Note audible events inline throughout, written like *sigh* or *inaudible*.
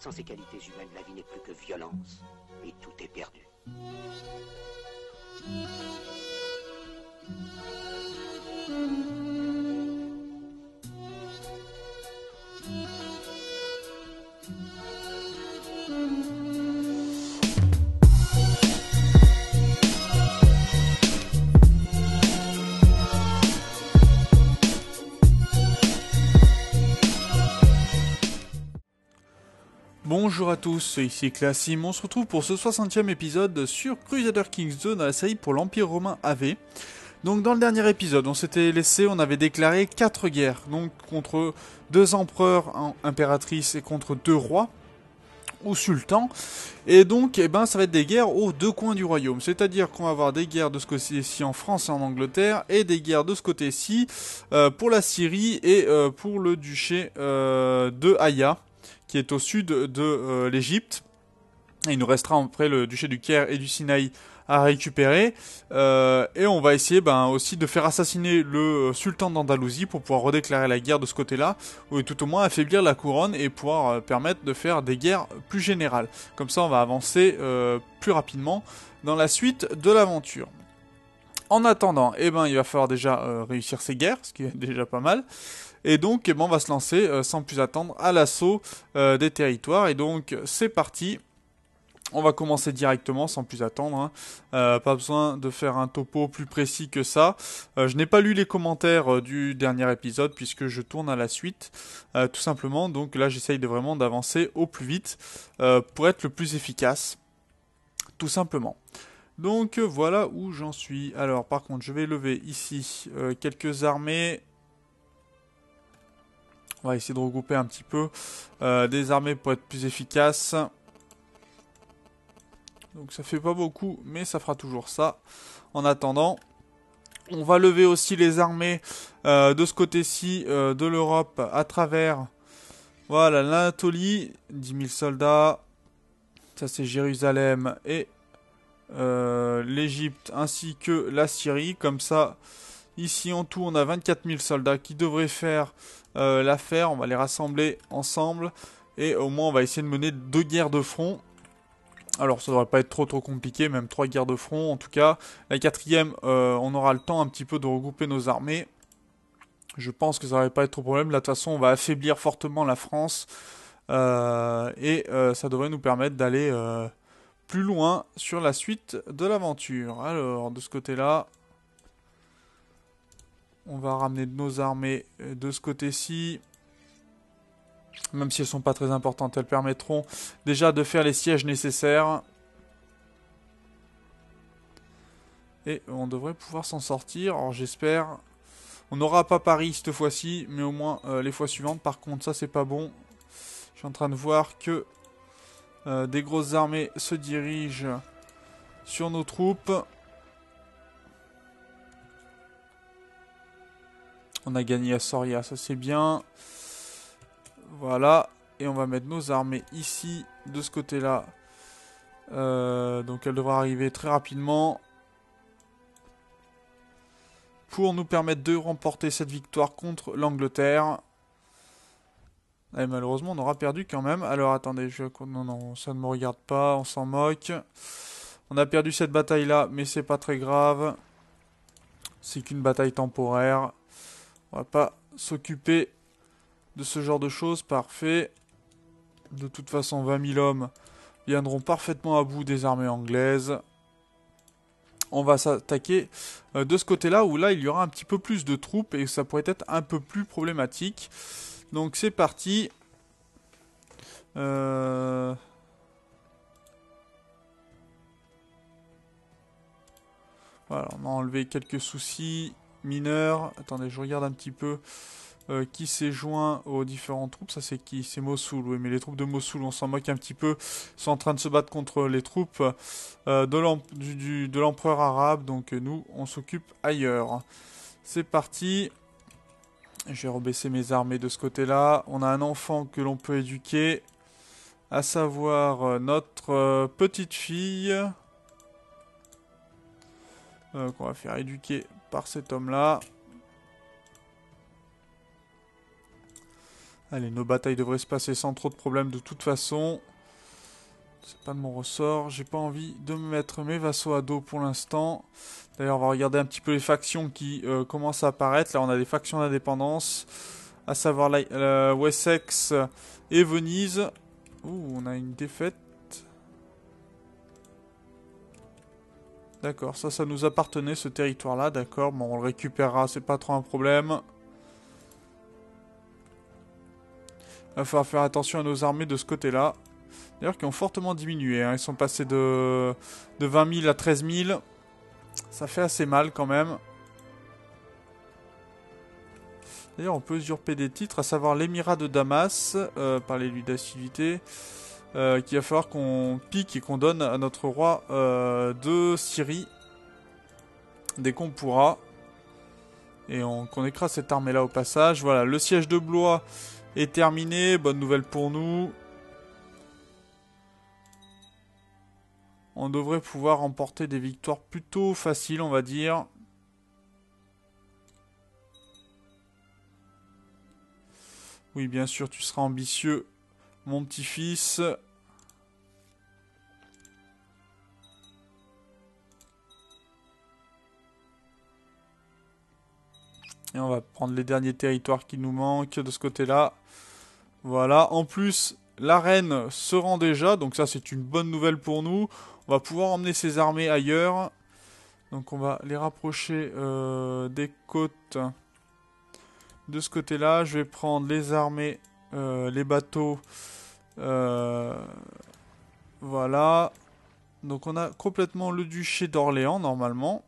Sans ces qualités humaines, la vie n'est plus que violence. Et tout est perdu. Bonjour à tous, ici Classim, on se retrouve pour ce 60e épisode sur Crusader Kings 2 dans la série pour l'Empire Romain AV. Donc dans le dernier épisode, on s'était laissé, on avait déclaré 4 guerres, donc contre deux empereurs, impératrices et contre deux rois ou sultans. Et donc, eh ben, ça va être des guerres aux deux coins du royaume. C'est-à-dire qu'on va avoir des guerres de ce côté-ci en France et en Angleterre, et des guerres de ce côté-ci euh, pour la Syrie et euh, pour le duché euh, de Haïa qui est au sud de euh, l'Égypte. Il nous restera après le duché du Caire et du Sinaï à récupérer. Euh, et on va essayer ben, aussi de faire assassiner le sultan d'Andalousie pour pouvoir redéclarer la guerre de ce côté-là, ou tout au moins affaiblir la couronne et pouvoir euh, permettre de faire des guerres plus générales. Comme ça, on va avancer plus rapidement dans la suite de l'aventure. En attendant, eh ben, il va falloir déjà réussir ces guerres, ce qui est déjà pas mal. Et donc, eh ben, on va se lancer euh, sans plus attendre à l'assaut euh, des territoires. Et donc, c'est parti. On va commencer directement sans plus attendre. Hein. Euh, pas besoin de faire un topo plus précis que ça. je n'ai pas lu les commentaires du dernier épisode puisque je tourne à la suite. tout simplement. Donc là, j'essaye vraiment d'avancer au plus vite pour être le plus efficace. Tout simplement. Donc voilà où j'en suis. Alors par contre, je vais lever ici quelques armées on va essayer de regrouper un petit peu euh, des armées pour être plus efficace. Donc ça fait pas beaucoup, mais ça fera toujours ça. En attendant, on va lever aussi les armées euh, de ce côté-ci euh, de l'Europe à travers voilà l'Anatolie, 10 000 soldats. Ça c'est Jérusalem et l'Égypte ainsi que la Syrie. Comme ça, ici en tout on a 24 000 soldats qui devraient faire euh, l'affaire. On va les rassembler ensemble. Et au moins, on va essayer de mener deux guerres de front. Alors, ça devrait pas être trop trop compliqué, même trois guerres de front. En tout cas, la quatrième, euh, on aura le temps un petit peu de regrouper nos armées. Je pense que ça va pas être trop problème. Là, de toute façon, on va affaiblir fortement la France. Euh, et ça devrait nous permettre d'aller plus loin sur la suite de l'aventure. Alors, de ce côté-là, on va ramener nos armées euh, de ce côté-ci. Même si elles sont pas très importantes, elles permettront déjà de faire les sièges nécessaires. Et on devrait pouvoir s'en sortir. Alors j'espère. On n'aura pas Paris cette fois-ci, mais au moins euh, les fois suivantes. Par contre, ça c'est pas bon. Je suis en train de voir que euh, des grosses armées se dirigent sur nos troupes. On a gagné à Soria, ça c'est bien. Voilà. Et on va mettre nos armées ici, de ce côté-là. Euh, donc elle devra arriver très rapidement. Pour nous permettre de remporter cette victoire contre l'Angleterre. Et malheureusement, on aura perdu quand même. Alors attendez, je... non, non, ça ne me regarde pas, on s'en moque. On a perdu cette bataille-là, mais c'est pas très grave. C'est qu'une bataille temporaire. On va pas s'occuper de ce genre de choses. Parfait. De toute façon, 20 000 hommes viendront parfaitement à bout des armées anglaises. On va s'attaquer euh, de ce côté-là, où là, il y aura un petit peu plus de troupes et ça pourrait être un peu plus problématique. Donc c'est parti. Euh... Voilà, on a enlevé quelques soucis mineurs. Attendez, je regarde un petit peu euh, qui s'est joint aux différentes troupes. Ça, c'est qui? C'est Mossoul, oui, mais les troupes de Mossoul, on s'en moque un petit peu, sont en train de se battre contre les troupes euh, de l'empereur arabe. Donc, nous, on s'occupe ailleurs. C'est parti. Je vais rebaisser mes armées de ce côté-là. On a un enfant que l'on peut éduquer, à savoir euh, notre petite fille. qu'on va faire éduquer par cet homme-là. Allez, nos batailles devraient se passer sans trop de problèmes de toute façon. C'est pas de mon ressort. J'ai pas envie de me mettre mes vassaux à dos pour l'instant. D'ailleurs, on va regarder un petit peu les factions qui euh, commencent à apparaître. Là, on a des factions d'indépendance. À savoir la, Wessex et Venise. Ouh, on a une défaite. D'accord, ça, ça nous appartenait, ce territoire-là. D'accord, bon, on le récupérera, c'est pas trop un problème. Il va falloir faire attention à nos armées de ce côté-là. D'ailleurs, qui ont fortement diminué. Hein. Ils sont passés de, de 20 000 à 13 000. Ça fait assez mal quand même. D'ailleurs, on peut usurper des titres, à savoir l'émirat de Damas, euh, par l'élu d'assiduité, euh, qu'il va falloir qu'on pique et qu'on donne à notre roi de Syrie, dès qu'on pourra. Et qu'on écrase cette armée-là au passage. Voilà, le siège de Blois est terminé, bonne nouvelle pour nous. On devrait pouvoir remporter des victoires plutôt faciles, on va dire. Oui, bien sûr, tu seras ambitieux, mon petit-fils. Et on va prendre les derniers territoires qui nous manquent de ce côté-là. Voilà, en plus, la reine se rend déjà, donc ça c'est une bonne nouvelle pour nous. On va pouvoir emmener ses armées ailleurs. Donc on va les rapprocher euh, des côtes de ce côté-là. Je vais prendre les armées, euh, les bateaux. Euh, voilà. Donc on a complètement le duché d'Orléans normalement.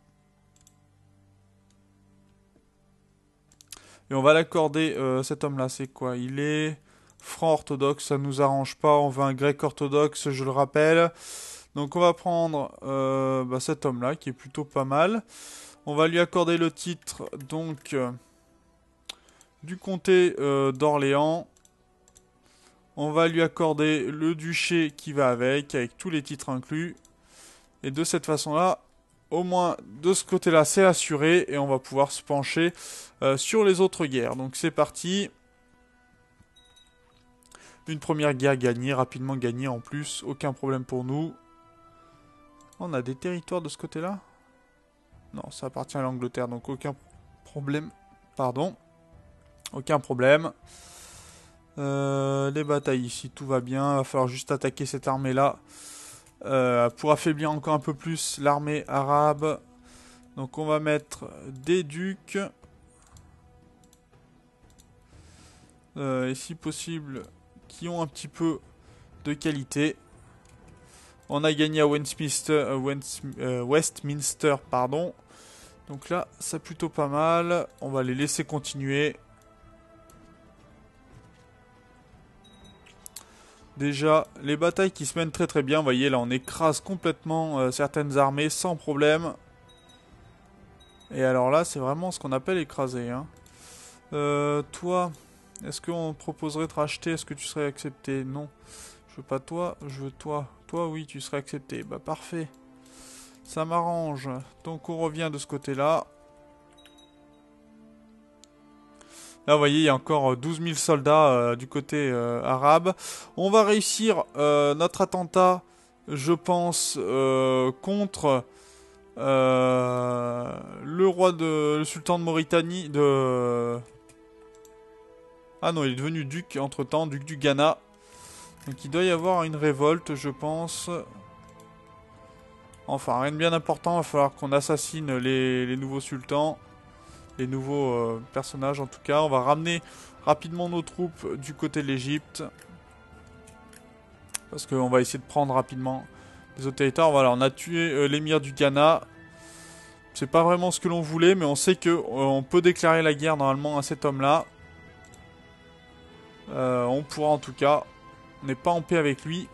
Et on va l'accorder, cet homme-là, c'est quoi? Il est franc orthodoxe, ça nous arrange pas. On veut un grec orthodoxe, je le rappelle. Donc on va prendre euh, bah, cet homme-là, qui est plutôt pas mal. On va lui accorder le titre, donc, euh, du comté euh, d'Orléans. On va lui accorder le duché qui va avec, avec tous les titres inclus. Et de cette façon-là, au moins de ce côté-là, c'est assuré. Et on va pouvoir se pencher sur les autres guerres. Donc c'est parti. Une première guerre gagnée, rapidement gagnée en plus, aucun problème pour nous. On a des territoires de ce côté-là? Non, ça appartient à l'Angleterre, donc aucun problème. Pardon. Aucun problème. Euh, les batailles ici, tout va bien. Il va falloir juste attaquer cette armée-là. Euh, pour affaiblir encore un peu plus l'armée arabe. Donc on va mettre des ducs. Euh, et si possible, qui ont un petit peu de qualité. On a gagné à Westminster, Westminster pardon. Donc là, c'est plutôt pas mal. On va les laisser continuer. Déjà, les batailles qui se mènent très très bien. Vous voyez, là, on écrase complètement euh, certaines armées sans problème. Et alors là, c'est vraiment ce qu'on appelle écraser. Hein. toi, est-ce qu'on proposerait de racheter? Est-ce que tu serais accepté? Non. Je veux pas toi, je veux toi. Toi, oui, tu serais accepté. Bah, parfait. Ça m'arrange. Donc, on revient de ce côté-là. Là, vous voyez, il y a encore 12 000 soldats euh, du côté euh, arabe. On va réussir euh, notre attentat, je pense, contre le roi de... le sultan de Mauritanie, de... Ah non, il est devenu duc entre-temps, duc du Ghana. Donc il doit y avoir une révolte, je pense. Enfin, rien de bien important, il va falloir qu'on assassine les, nouveaux sultans. Les nouveaux euh, personnages en tout cas. On va ramener rapidement nos troupes du côté de l'Egypte. Parce qu'on va essayer de prendre rapidement les autres territoires. Voilà, on a tué euh, l'émir du Ghana. C'est pas vraiment ce que l'on voulait, mais on sait que euh, on peut déclarer la guerre normalement à cet homme-là. Euh, on pourra en tout cas. On n'est pas en paix avec lui.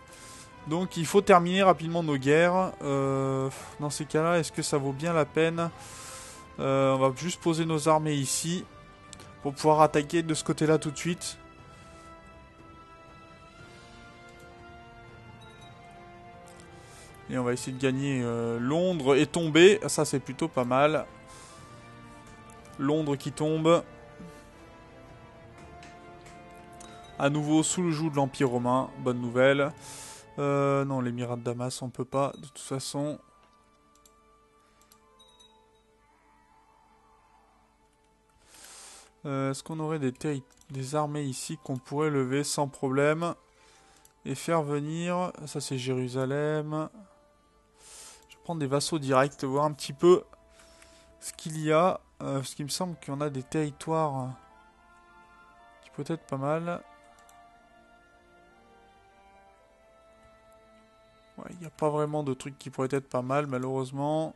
Donc il faut terminer rapidement nos guerres. Dans ces cas-là, est-ce que ça vaut bien la peine? Euh, On va juste poser nos armées ici. Pour pouvoir attaquer de ce côté-là tout de suite. Et on va essayer de gagner Londres et tomber. Ça c'est plutôt pas mal. Londres qui tombe. à nouveau sous le joug de l'Empire romain. Bonne nouvelle. Euh, non, l'émirat de Damas, on peut pas, de toute façon. Euh, est-ce qu'on aurait des, armées ici qu'on pourrait lever sans problème et faire venir Ça, c'est Jérusalem. Je vais prendre des vassaux directs, voir un petit peu ce qu'il y a. Euh, parce qu'il me semble qu'on a des territoires qui peut être pas mal. Il n'y a pas vraiment de trucs qui pourraient être pas mal, malheureusement.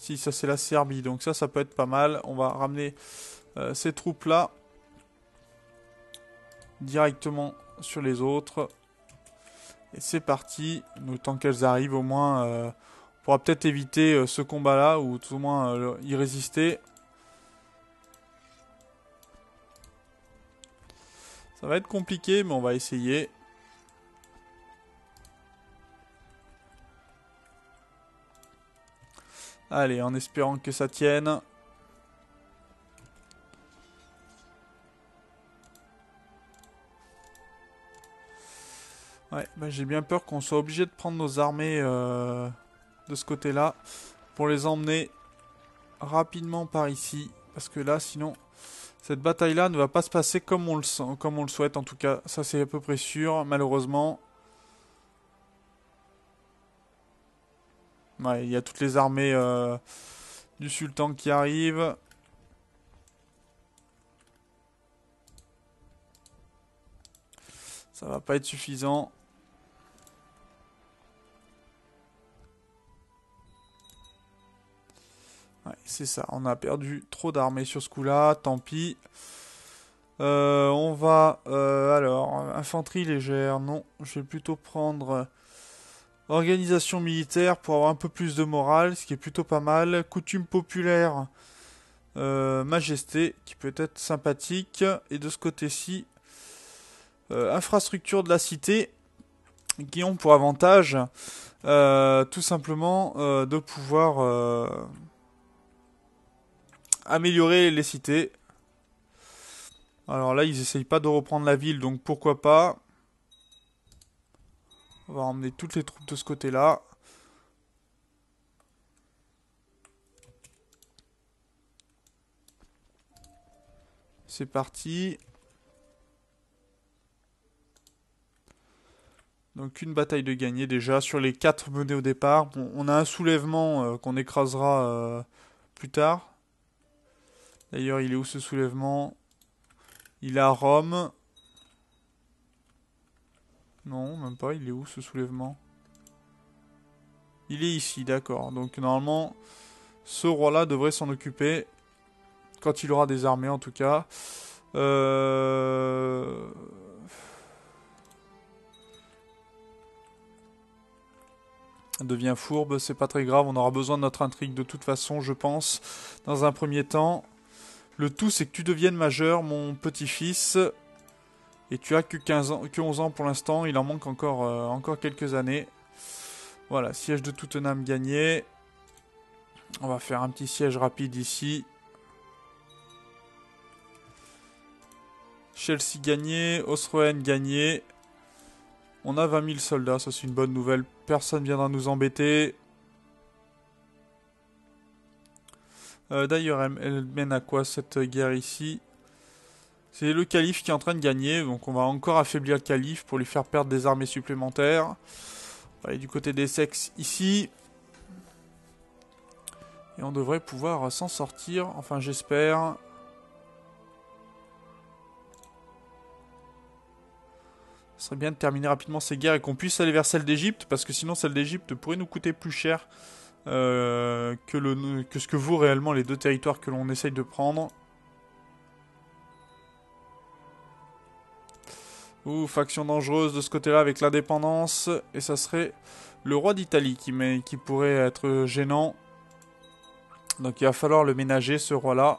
Si, ça c'est la Serbie, donc ça, ça peut être pas mal. On va ramener euh, ces troupes-là directement sur les autres. Et c'est parti. Le temps qu'elles arrivent, au moins, euh, on pourra peut-être éviter euh, ce combat-là, ou tout au moins y résister. Ça va être compliqué, mais on va essayer. Allez, en espérant que ça tienne. Ouais, bah j'ai bien peur qu'on soit obligé de prendre nos armées euh, de ce côté-là pour les emmener rapidement par ici. Parce que là, sinon, cette bataille-là ne va pas se passer comme comme on le souhaite. En tout cas, ça c'est à peu près sûr, malheureusement. Ouais, il y a toutes les armées euh, du sultan qui arrivent. Ça va pas être suffisant. Ouais, c'est ça. On a perdu trop d'armées sur ce coup-là. Tant pis. Euh, on va... Euh, alors, infanterie légère. Non, je vais plutôt prendre... Organisation militaire pour avoir un peu plus de morale, ce qui est plutôt pas mal. Coutume populaire, euh, majesté, qui peut être sympathique. Et de ce côté-ci, euh, infrastructure de la cité, qui ont pour avantage euh, tout simplement de pouvoir améliorer les cités. Alors là, ils essayent pas de reprendre la ville, donc pourquoi pas. On va emmener toutes les troupes de ce côté-là. C'est parti. Donc une bataille de gagner déjà sur les quatre menées au départ. on a un soulèvement euh, qu'on écrasera euh, plus tard. D'ailleurs, il est où ce soulèvement? Il est à Rome. Non, même pas. Il est où ce soulèvement? Il est ici, d'accord. Donc normalement, ce roi-là devrait s'en occuper. Quand il aura des armées en tout cas. Euh... devient fourbe, c'est pas très grave, on aura besoin de notre intrigue de toute façon, je pense, dans un premier temps. Le tout, c'est que tu deviennes majeur, mon petit-fils. Et tu as que, 15 ans, que 11 ans pour l'instant, il en manque encore, euh, encore quelques années. Voilà, siège de Tottenham gagné. On va faire un petit siège rapide ici. Chelsea gagné, Osroen gagné. On a 20 000 soldats, ça c'est une bonne nouvelle. Personne viendra nous embêter. Euh, d'ailleurs, elle mène à quoi cette guerre ici? C'est le calife qui est en train de gagner, donc on va encore affaiblir le calife pour lui faire perdre des armées supplémentaires. On va aller du côté des sexes ici. Et on devrait pouvoir s'en sortir, enfin j'espère. Ce serait bien de terminer rapidement ces guerres et qu'on puisse aller vers celle d'Égypte, parce que sinon celle d'Égypte pourrait nous coûter plus cher euh, que, que ce que vaut réellement les deux territoires que l'on essaye de prendre. Ou faction dangereuse de ce côté-là avec l'indépendance. Et ça serait le roi d'Italie qui, qui pourrait être gênant. Donc il va falloir le ménager, ce roi-là.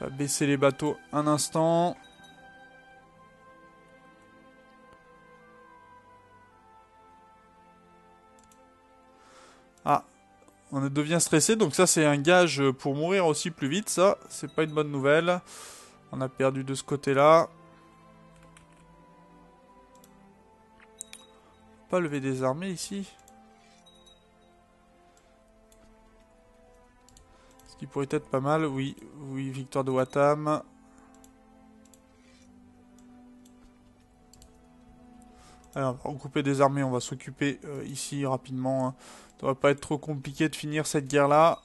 Va baisser les bateaux un instant. On devient stressé, donc ça c'est un gage pour mourir aussi plus vite, ça, c'est pas une bonne nouvelle. On a perdu de ce côté-là. Pas lever des armées ici. Ce qui pourrait être pas mal, oui, oui, victoire de Watam. Alors, on va regrouper des armées, on va s'occuper euh, ici rapidement. Hein. Ça va pas être trop compliqué de finir cette guerre-là.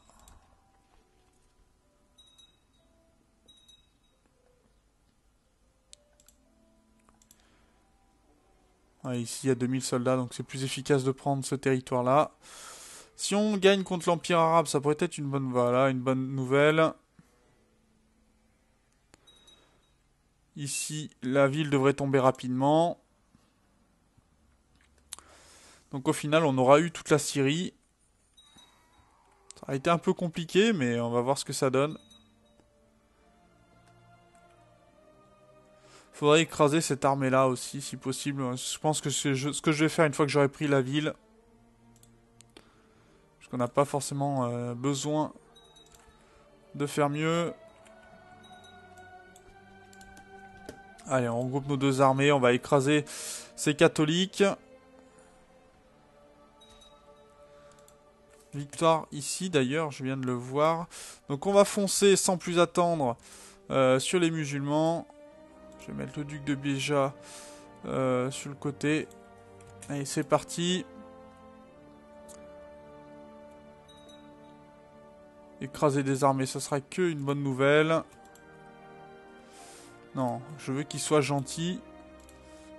ici, il y a 2000 soldats, donc c'est plus efficace de prendre ce territoire-là. Si on gagne contre l'Empire arabe, ça pourrait être une bonne, voilà, une bonne nouvelle. Ici, la ville devrait tomber rapidement. Donc au final, on aura eu toute la Syrie. Ça a été un peu compliqué, mais on va voir ce que ça donne. Faudrait écraser cette armée-là aussi, si possible. Je pense que ce que je vais faire une fois que j'aurai pris la ville. Parce qu'on n'a pas forcément euh, besoin de faire mieux. Allez, on regroupe nos deux armées. On va écraser ces catholiques. Victoire ici d'ailleurs, je viens de le voir. Donc on va foncer sans plus attendre euh, sur les musulmans. Je vais mettre le duc de Béja euh, sur le côté. Allez, c'est parti. Écraser des armées, ça sera que une bonne nouvelle. Non, je veux qu'il soit gentil.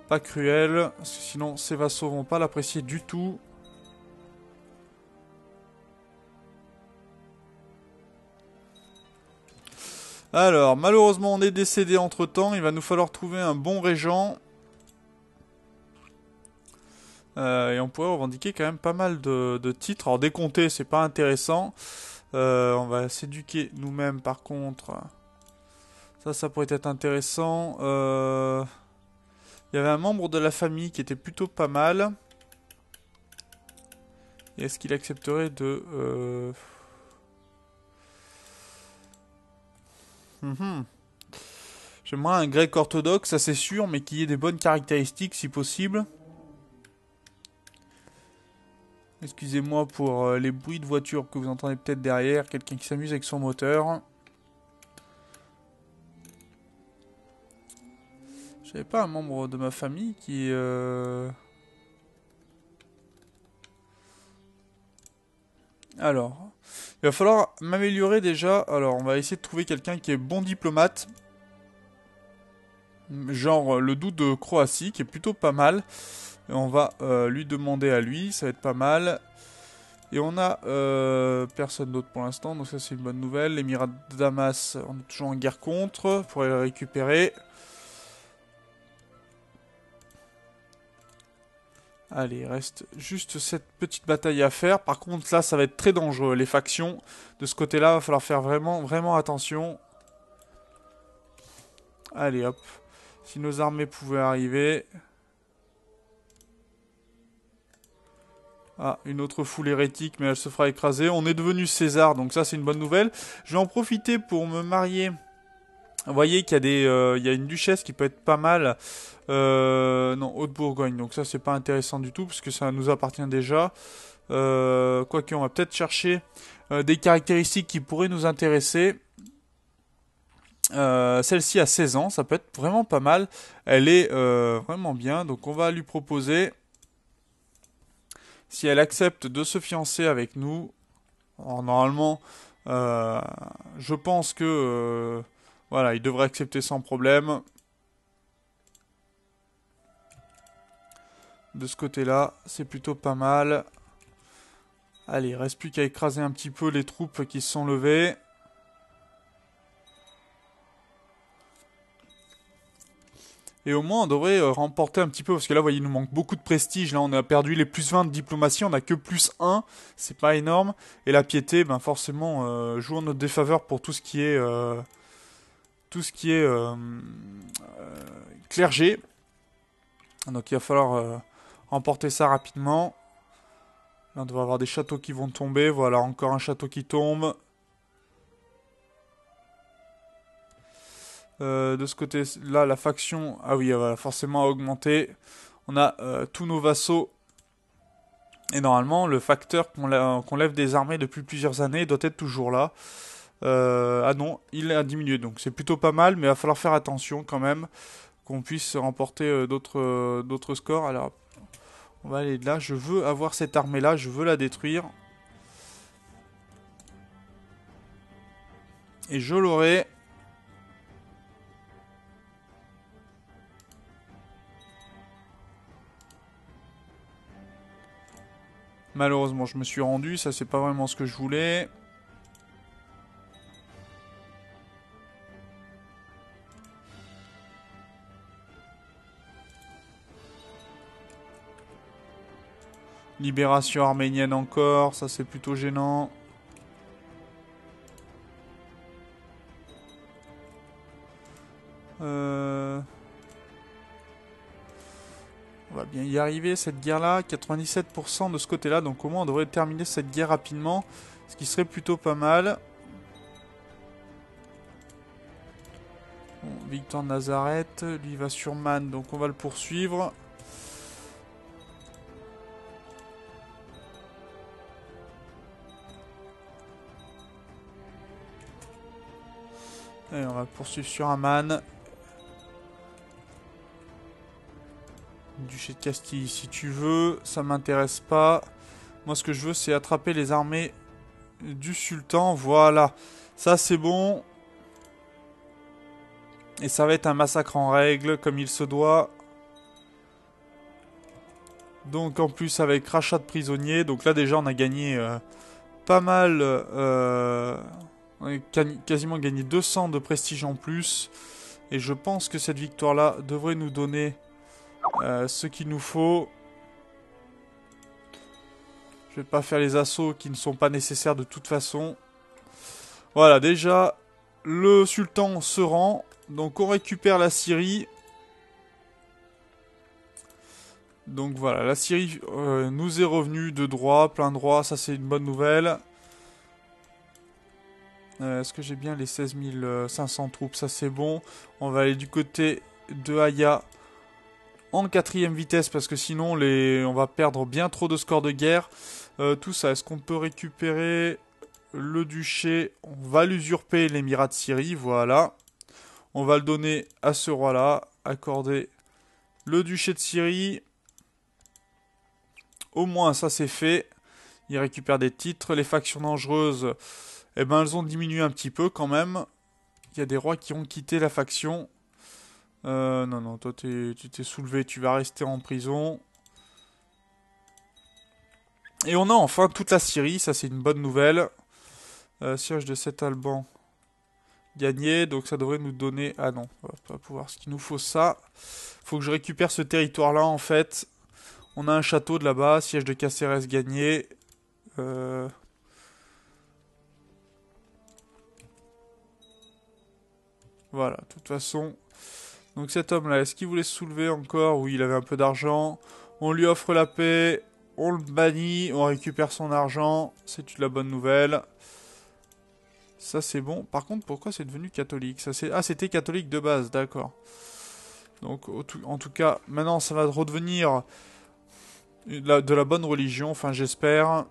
Pas cruel, sinon ces vassaux vont pas l'apprécier du tout. Alors, malheureusement, on est décédé entre-temps. Il va nous falloir trouver un bon régent. Euh, et on pourrait revendiquer quand même pas mal de, titres. Alors, décompter, c'est pas intéressant. Euh, on va s'éduquer nous-mêmes, par contre. Ça, ça pourrait être intéressant. Euh, il y avait un membre de la famille qui était plutôt pas mal. Est-ce qu'il accepterait de... Mhm. J'aimerais un grec orthodoxe, ça c'est sûr, mais qui ait des bonnes caractéristiques si possible. Excusez-moi pour euh, les bruits de voiture que vous entendez peut-être derrière. Quelqu'un qui s'amuse avec son moteur. J'avais pas un membre de ma famille qui... Euh... Alors, il va falloir m'améliorer déjà. Alors, on va essayer de trouver quelqu'un qui est bon diplomate. Genre le doux de Croatie, qui est plutôt pas mal. Et on va euh, lui demander à lui, ça va être pas mal. Et on a euh, personne d'autre pour l'instant, donc ça c'est une bonne nouvelle. L'émirat de Damas, on est toujours en guerre contre, pour aller le récupérer. Allez, il reste juste cette petite bataille à faire. Par contre, là, ça va être très dangereux. Les factions, de ce côté-là, va falloir faire vraiment, vraiment attention. Allez, hop. Si nos armées pouvaient arriver... Ah, une autre foule hérétique, mais elle se fera écraser. On est devenu César, donc ça, c'est une bonne nouvelle. Je vais en profiter pour me marier vous voyez qu'il y a des, euh, il y a une duchesse qui peut être pas mal. Euh, non, Haute-Bourgogne. Donc ça, c'est pas intéressant du tout, parce que ça nous appartient déjà. Euh, Quoique, on va peut-être chercher euh, des caractéristiques qui pourraient nous intéresser. Celle-ci a 16 ans, ça peut être vraiment pas mal. Elle est vraiment bien, donc on va lui proposer, si elle accepte de se fiancer avec nous, normalement, je pense que voilà, il devrait accepter sans problème. De ce côté-là, c'est plutôt pas mal. Allez, il reste plus qu'à écraser un petit peu les troupes qui se sont levées. Et au moins, on devrait euh, remporter un petit peu, parce que là, vous voyez, il nous manque beaucoup de prestige. Là, on a perdu les plus 20 de diplomatie, on a que plus 1. C'est pas énorme. Et la piété, ben forcément, euh, joue en notre défaveur pour tout ce qui est... Euh, tout ce qui est euh, euh, clergé. Donc il va falloir euh, remporter ça rapidement. On devrait avoir des châteaux qui vont tomber. Voilà, encore un château qui tombe. De ce côté-là, la faction... Ah oui, voilà, forcément a augmenté. On a tous nos vassaux. Et normalement, le facteur qu'on lève des armées depuis plusieurs années doit être toujours là. Euh, ah non, il a diminué, donc c'est plutôt pas mal, mais il va falloir faire attention quand même qu'on puisse remporter d'autres d'autres scores. Alors, on va aller là. Je veux avoir cette armée-là, je veux la détruire. Et je l'aurai. Malheureusement, je me suis rendu, ça c'est pas vraiment ce que je voulais. Libération arménienne encore, ça c'est plutôt gênant. Euh... On va bien y arriver, cette guerre-là. 97% de ce côté-là, donc au moins on devrait terminer cette guerre rapidement. Ce qui serait plutôt pas mal. Victor Nazareth, lui va sur Man, donc on va le poursuivre. Et on va poursuivre sur Aman. Duché de Castille, si tu veux, ça m'intéresse pas. Moi, ce que je veux, c'est attraper les armées du sultan. Voilà. Ça, c'est bon. Et ça va être un massacre en règle, comme il se doit. Donc, en plus, avec rachat de prisonniers. Donc là, déjà, on a gagné euh, pas mal... Euh, on a quasiment gagné 200 de prestige en plus. Et je pense que cette victoire-là devrait nous donner euh, ce qu'il nous faut. Je vais pas faire les assauts qui ne sont pas nécessaires de toute façon. Voilà, déjà, le sultan se rend. Donc on récupère la Syrie. Donc voilà, la Syrie euh, nous est revenue de droit, plein droit, ça c'est une bonne nouvelle. Euh, est-ce que j'ai bien les 16 500 troupes? Ça c'est bon. On va aller du côté de Aya en quatrième vitesse parce que sinon on va perdre bien trop de scores de guerre. Euh, tout ça, est-ce qu'on peut récupérer le duché? On va l'usurper l'émirat de Syrie, voilà. On va le donner à ce roi-là, accorder le duché de Syrie. Au moins ça c'est fait. Il récupère des titres. Les factions dangereuses, eh ben elles ont diminué un petit peu quand même. Il y a des rois qui ont quitté la faction. Euh, non, non, toi tu t'es soulevé, tu vas rester en prison. Et on a enfin toute la Syrie, ça c'est une bonne nouvelle. Euh, siège de cet Alban gagné, donc ça devrait nous donner... Ah non, on va pas pouvoir, ce qu'il nous faut ça. Faut que je récupère ce territoire-là en fait. On a un château de là-bas, siège de Cacérès gagné. Euh... Voilà, de toute façon, donc cet homme-là, est-ce qu'il voulait se soulever encore Oui, il avait un peu d'argent. On lui offre la paix, on le bannit, on récupère son argent. C'est une la bonne nouvelle. Ça, c'est bon. Par contre, pourquoi c'est devenu catholique? Ça, Ah, c'était catholique de base, d'accord. Donc, en tout cas, maintenant, ça va redevenir de la bonne religion, enfin, j'espère.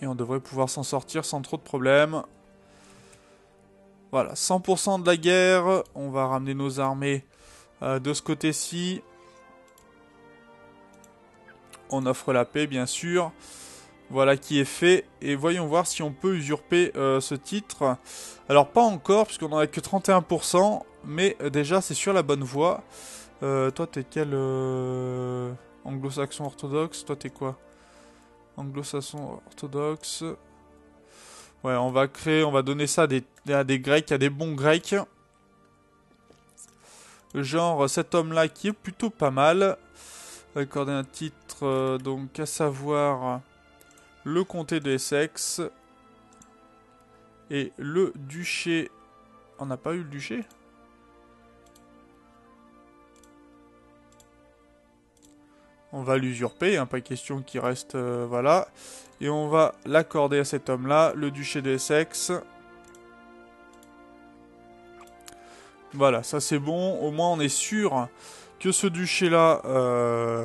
Et on devrait pouvoir s'en sortir sans trop de problèmes. Voilà, 100% de la guerre. On va ramener nos armées euh, de ce côté-ci. On offre la paix, bien sûr. Voilà qui est fait. Et voyons voir si on peut usurper euh, ce titre. Alors, pas encore, puisqu'on n'en a que 31%. Mais euh, déjà, c'est sur la bonne voie. toi, t'es quel anglo-saxon orthodoxe? Toi, t'es quoi? Anglo-saxon orthodoxe. Ouais, on va créer, on va donner ça à des, des Grecs, à des bons Grecs. Genre cet homme-là qui est plutôt pas mal. Accorder un titre, euh, donc à savoir le comté de. Et le duché... On n'a pas eu le duché? On va l'usurper, hein, pas question qu'il reste... euh, voilà. Et on va l'accorder à cet homme-là, le duché de. Voilà, ça c'est bon. Au moins on est sûr que ce duché-là euh,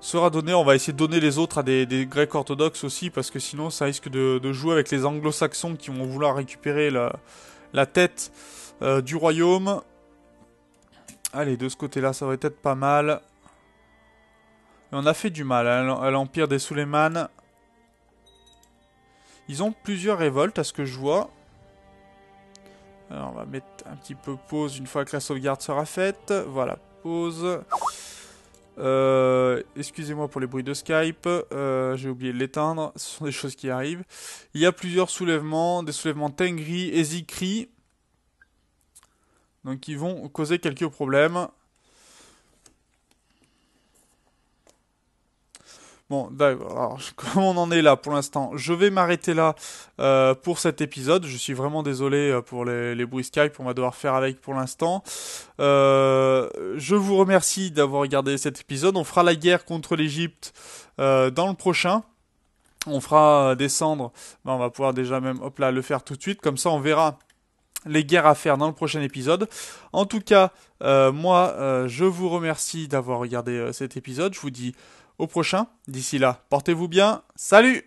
sera donné. On va essayer de donner les autres à des, Grecs orthodoxes aussi, parce que sinon ça risque de, jouer avec les anglo-saxons qui vont vouloir récupérer la, tête euh, du royaume. Allez, de ce côté-là, ça va être pas mal. On a fait du mal hein, à l'Empire des Suleiman. Ils ont plusieurs révoltes, à ce que je vois. Alors, on va mettre un petit peu pause une fois que la sauvegarde sera faite. Voilà, pause. Euh, Excusez-moi pour les bruits de Skype. Euh, J'ai oublié de l'éteindre. Ce sont des choses qui arrivent. Il y a plusieurs soulèvements. Des soulèvements Tengri et Zikri. Donc, ils vont causer quelques problèmes. Bon, d'accord. Alors, *laughs* comment on en est là pour l'instant Je vais m'arrêter là euh, pour cet épisode. Je suis vraiment désolé euh, pour les, bruits Skype. On va devoir faire avec pour l'instant. Euh, je vous remercie d'avoir regardé cet épisode. On fera la guerre contre l'Égypte dans le prochain. On fera descendre. Ben, on va pouvoir déjà même, hop là, le faire tout de suite. Comme ça, on verra les guerres à faire dans le prochain épisode. En tout cas, moi, je vous remercie d'avoir regardé cet épisode. Je vous dis au prochain. D'ici là, portez-vous bien. Salut